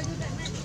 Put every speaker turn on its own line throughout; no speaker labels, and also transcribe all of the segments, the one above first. Thank you.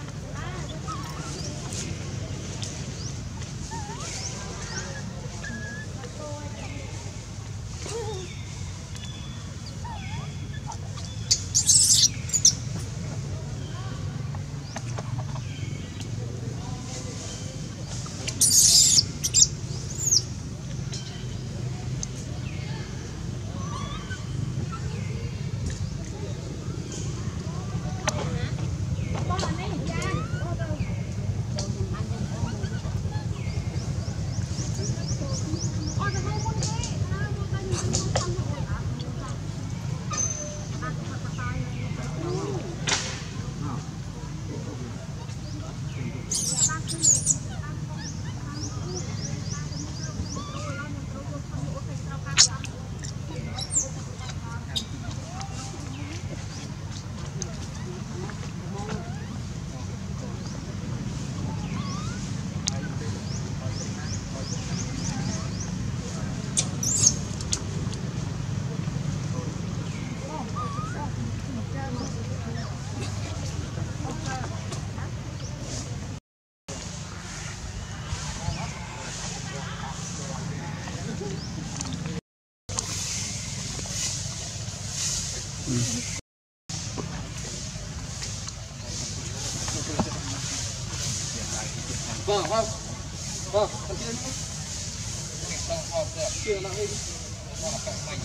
ជឿឡើងវិញមកកាត់មិញ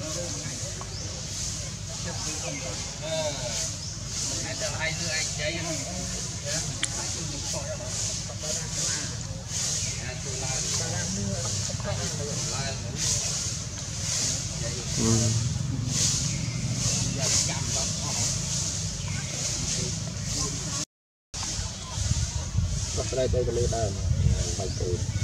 លើថ្ងៃចិត្តគឺអឺតែតែឯងលើឯងចៃហ្នឹងអាចជួយខ្ញុំខោយកបើណាខ្លាអាចជួយឡើងបើណាមើលខោឡើងចៃយកចាំដល់អស់បស្រាយទៅកលេដើមបាច់កូន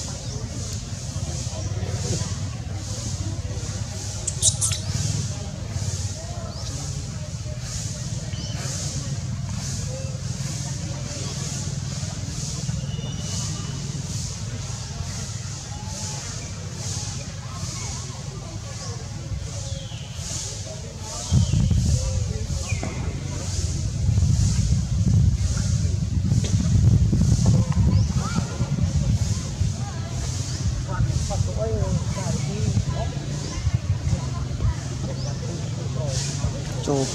chộp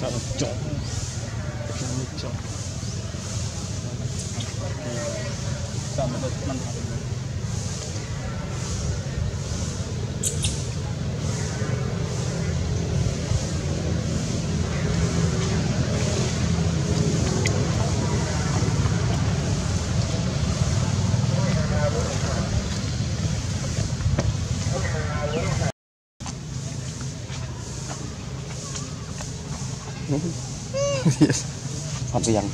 Sao mà chộp Sao mà chộp Sao mà chộp yes. Sampai yang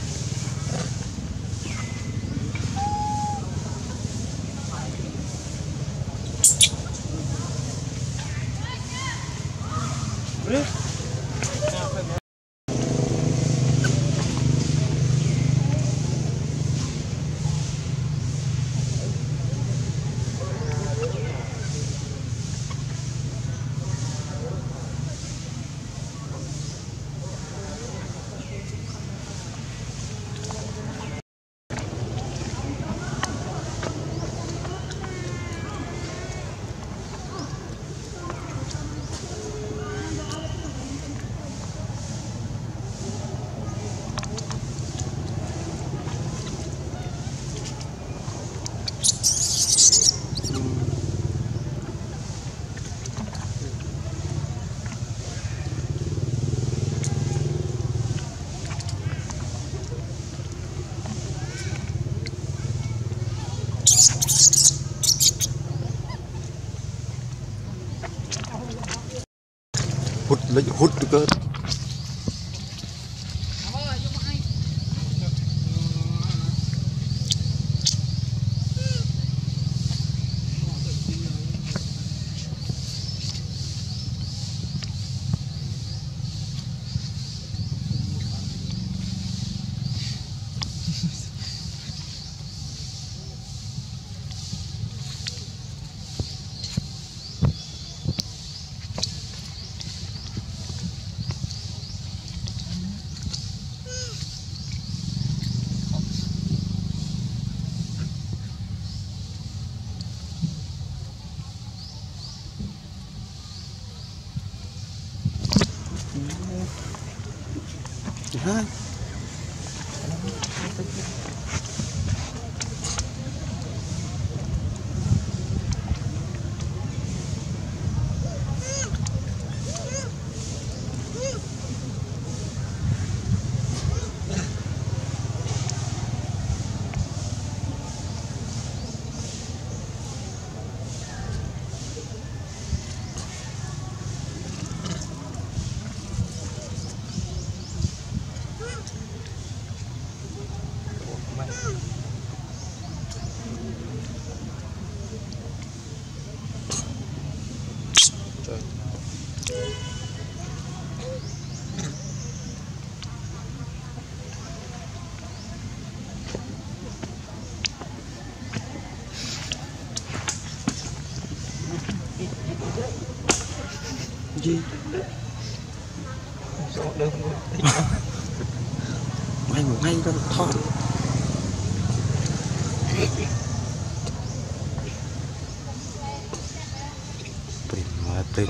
hút lấy hút được cơ Huh? Mày ngủ ngay ừ, đó thon Tình mà tình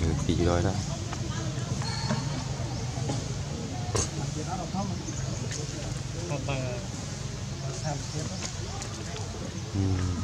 Ừ, thì rồi đó Mm.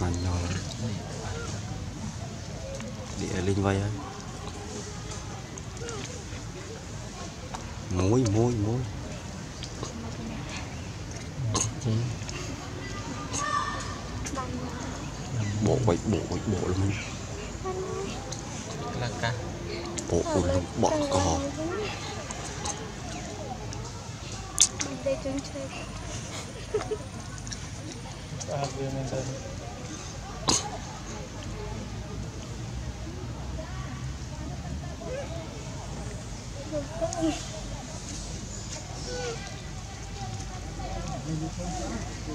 Màn nhỏ Địa linh vây ấy Mối mối mối Bộ bạch bộ bạch bộ là mình Là cá Bộ ồn bỏ cò Hãy subscribe obviamente. Thank you.